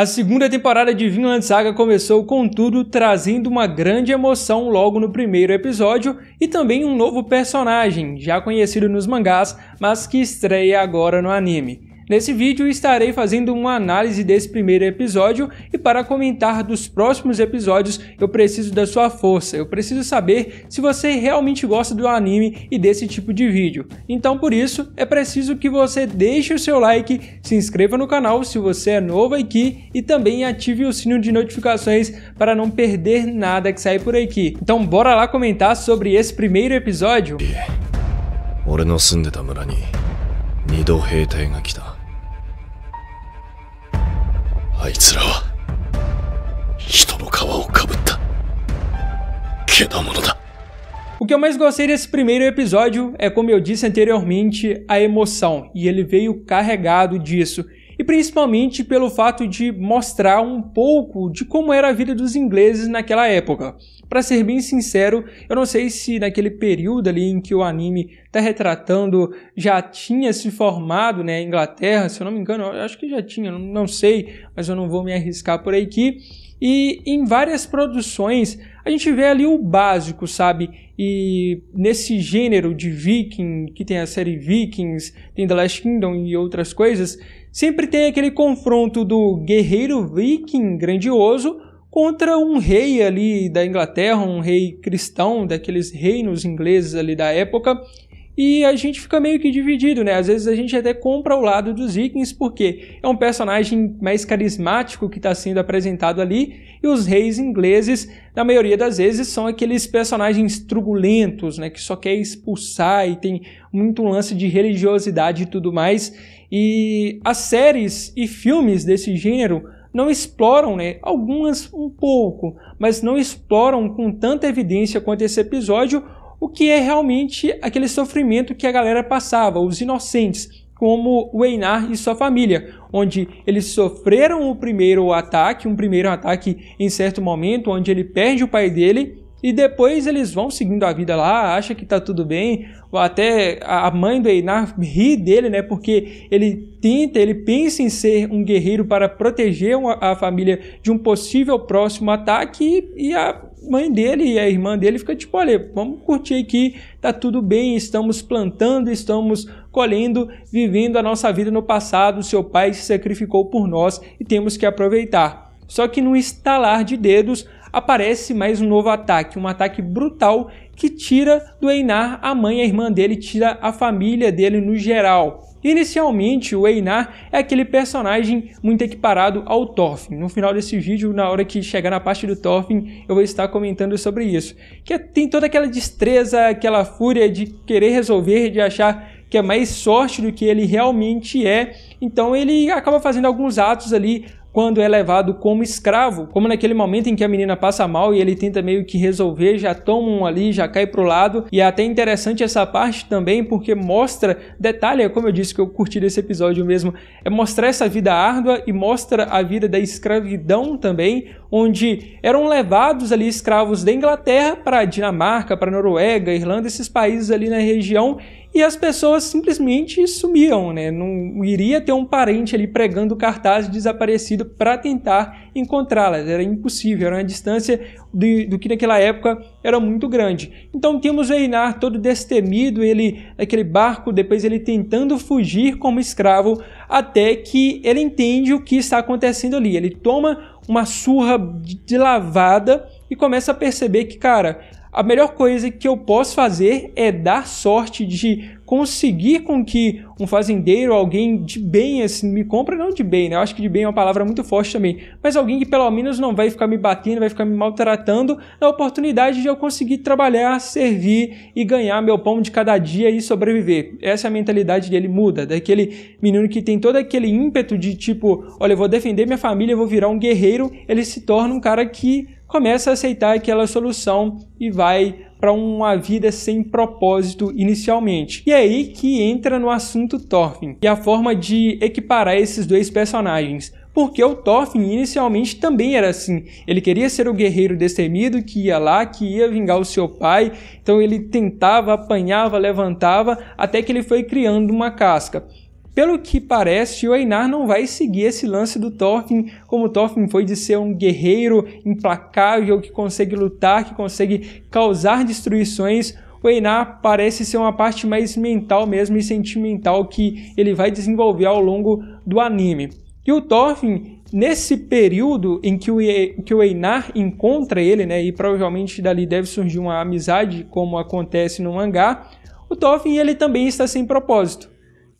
A segunda temporada de Vinland Saga começou com tudo trazendo uma grande emoção logo no primeiro episódio e também um novo personagem, já conhecido nos mangás, mas que estreia agora no anime. Nesse vídeo estarei fazendo uma análise desse primeiro episódio e para comentar dos próximos episódios eu preciso da sua força, eu preciso saber se você realmente gosta do anime e desse tipo de vídeo. Então por isso é preciso que você deixe o seu like, se inscreva no canal se você é novo aqui e também ative o sino de notificações para não perder nada que sair por aqui. Então bora lá comentar sobre esse primeiro episódio. 俺の住んでた村に二度兵隊が来た あいつらは人の皮をかぶった獣だ O que eu mais gostei desse primeiro episódio é, como eu disse anteriormente, a emoção, e ele veio carregado disso e principalmente pelo fato de mostrar um pouco de como era a vida dos ingleses naquela época. Para ser bem sincero, eu não sei se naquele período ali em que o anime está retratando já tinha se formado, né, a Inglaterra, se eu não me engano, acho que já tinha, não sei, mas eu não vou me arriscar por aqui. E em várias produções a gente vê ali o básico, sabe? E nesse gênero de Viking, que tem a série Vikings, tem The Last Kingdom e outras coisas, sempre tem aquele confronto do guerreiro viking grandioso contra um rei ali da Inglaterra, um rei cristão daqueles reinos ingleses ali da época. E a gente fica meio que dividido, né? Às vezes a gente até compra o lado dos vikings porque é um personagem mais carismático que está sendo apresentado ali e os reis ingleses, na maioria das vezes, são aqueles personagens truculentos, né? Que só quer expulsar e tem muito lance de religiosidade e tudo mais. E as séries e filmes desse gênero não exploram, né? Algumas um pouco, mas não exploram com tanta evidência quanto esse episódio o que é realmente aquele sofrimento que a galera passava, os inocentes, como o Einar e sua família, onde eles sofreram o primeiro ataque, um primeiro ataque em certo momento, onde ele perde o pai dele e depois eles vão seguindo a vida lá, acha que tá tudo bem, até a mãe do Einar ri dele, né? Porque ele tenta, ele pensa em ser um guerreiro para proteger a família de um possível próximo ataque e a mãe dele e a irmã dele fica tipo, olha, vamos curtir aqui, tá tudo bem, estamos plantando, estamos colhendo, vivendo a nossa vida no passado, seu pai se sacrificou por nós e temos que aproveitar. Só que no estalar de dedos, aparece mais um novo ataque, um ataque brutal que tira do Einar a mãe a irmã dele, tira a família dele no geral. Inicialmente, o Einar é aquele personagem muito equiparado ao Thorfinn. No final desse vídeo, na hora que chegar na parte do Thorfinn, eu vou estar comentando sobre isso. Que tem toda aquela destreza, aquela fúria de querer resolver, de achar que é mais sorte do que ele realmente é. Então ele acaba fazendo alguns atos ali quando é levado como escravo, como naquele momento em que a menina passa mal e ele tenta meio que resolver, já toma um ali, já cai pro lado. E é até interessante essa parte também, porque mostra, detalhe, é como eu disse que eu curti desse episódio mesmo, é mostrar essa vida árdua e mostra a vida da escravidão também, onde eram levados ali escravos da Inglaterra para Dinamarca, para Noruega, Irlanda, esses países ali na região, e as pessoas simplesmente sumiam, né? Não iria ter um parente ali pregando cartaz desaparecido para tentar encontrá-las, era impossível, era uma distância do, do, que naquela época era muito grande. Então temos o Einar todo destemido, ele naquele barco, depois ele tentando fugir como escravo, até que ele entende o que está acontecendo ali. Ele toma uma surra de lavada e começa a perceber que, cara, a melhor coisa que eu posso fazer é dar sorte de conseguir com que um fazendeiro, alguém de bem assim, me compre, não de bem, né? Eu acho que de bem é uma palavra muito forte também, mas alguém que pelo menos não vai ficar me batendo, vai ficar me maltratando, na oportunidade de eu conseguir trabalhar, servir e ganhar meu pão de cada dia e sobreviver. Essa é a mentalidade dele muda, daquele menino que tem todo aquele ímpeto de tipo, olha, eu vou defender minha família, eu vou virar um guerreiro, ele se torna um cara que começa a aceitar aquela solução e vai para uma vida sem propósito inicialmente. E é aí que entra no assunto Thorfinn e a forma de equiparar esses dois personagens. Porque o Thorfinn inicialmente também era assim. Ele queria ser o guerreiro destemido que ia lá, que ia vingar o seu pai. Então ele tentava, apanhava, levantava, até que ele foi criando uma casca. Pelo que parece, o Einar não vai seguir esse lance do Thorfinn, como o Thorfinn foi de ser um guerreiro implacável que consegue lutar, que consegue causar destruições. O Einar parece ser uma parte mais mental mesmo e sentimental que ele vai desenvolver ao longo do anime. E o Thorfinn, nesse período em que o, que o Einar encontra ele, né, e provavelmente dali deve surgir uma amizade, como acontece no mangá, o Thorfinn ele também está sem propósito.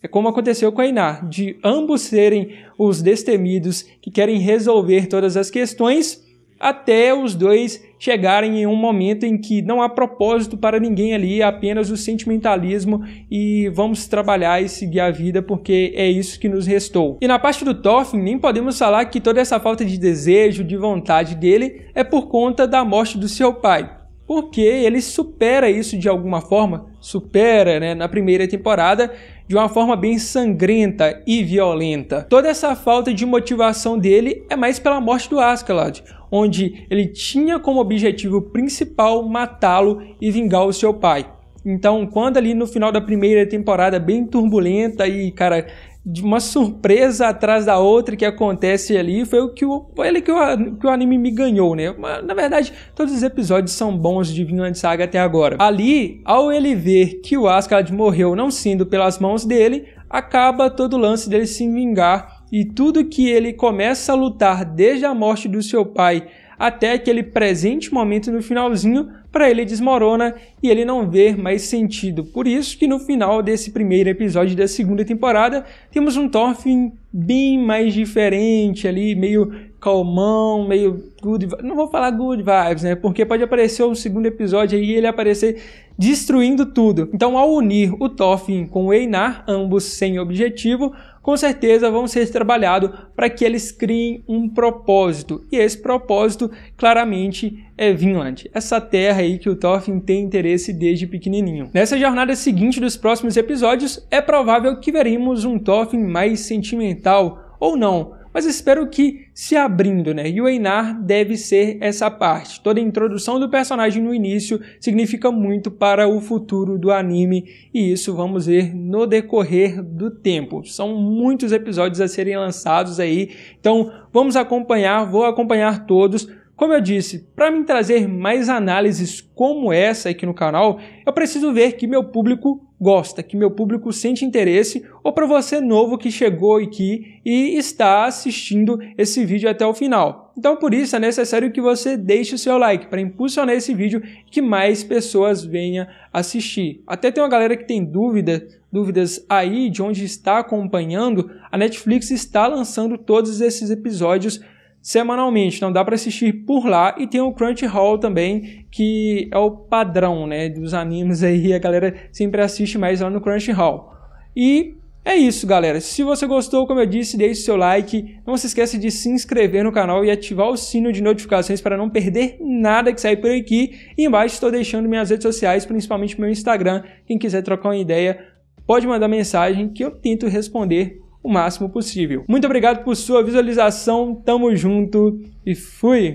É como aconteceu com a Einar, de ambos serem os destemidos que querem resolver todas as questões, até os dois chegarem em um momento em que não há propósito para ninguém ali, apenas o sentimentalismo e vamos trabalhar e seguir a vida porque é isso que nos restou. E na parte do Thorfinn, nem podemos falar que toda essa falta de desejo, de vontade dele é por conta da morte do seu pai porque ele supera isso de alguma forma, supera né, na primeira temporada de uma forma bem sangrenta e violenta. Toda essa falta de motivação dele é mais pela morte do Askeladd, onde ele tinha como objetivo principal matá-lo e vingar o seu pai. Então, quando ali no final da primeira temporada, bem turbulenta e, cara, de uma surpresa atrás da outra que acontece ali, foi o que o, foi ele que o, que o anime me ganhou, né? Mas, na verdade, todos os episódios são bons de Vinland Saga até agora. Ali, ao ele ver que o Asgard morreu não sendo pelas mãos dele, acaba todo o lance dele se vingar e tudo que ele começa a lutar desde a morte do seu pai até aquele presente momento no finalzinho, para ele desmorona e ele não vê mais sentido. Por isso que no final desse primeiro episódio da segunda temporada, temos um Thorfinn bem mais diferente ali, meio calmão, meio good, não vou falar good vibes, né? Porque pode aparecer o segundo episódio aí e ele aparecer destruindo tudo. Então, ao unir o Thorfinn com o Einar, ambos sem objetivo, com certeza vão ser trabalhados para que eles criem um propósito. E esse propósito, claramente, é Vinland, essa terra aí que o Thorfinn tem interesse desde pequenininho. Nessa jornada seguinte dos próximos episódios, é provável que veremos um Thorfinn mais sentimental ou não, mas espero que se abrindo, né? E o Einar deve ser essa parte. Toda a introdução do personagem no início significa muito para o futuro do anime e isso vamos ver no decorrer do tempo. São muitos episódios a serem lançados aí, então vamos acompanhar, vou acompanhar todos como eu disse, para me trazer mais análises como essa aqui no canal, eu preciso ver que meu público gosta, que meu público sente interesse, ou para você novo que chegou aqui e está assistindo esse vídeo até o final. Então, por isso, é necessário que você deixe o seu like para impulsionar esse vídeo e que mais pessoas venham assistir. Até tem uma galera que tem dúvida, dúvidas aí de onde está acompanhando. A Netflix está lançando todos esses episódios semanalmente, não dá para assistir por lá e tem o Crunchyroll também, que é o padrão, né, dos animes aí, a galera sempre assiste mais lá no Crunchyroll. E é isso, galera. Se você gostou, como eu disse, deixe seu like. Não se esqueça de se inscrever no canal e ativar o sino de notificações para não perder nada que sair por aqui. E embaixo estou deixando minhas redes sociais, principalmente meu Instagram. Quem quiser trocar uma ideia, pode mandar mensagem que eu tento responder o máximo possível. Muito obrigado por sua visualização, tamo junto e fui!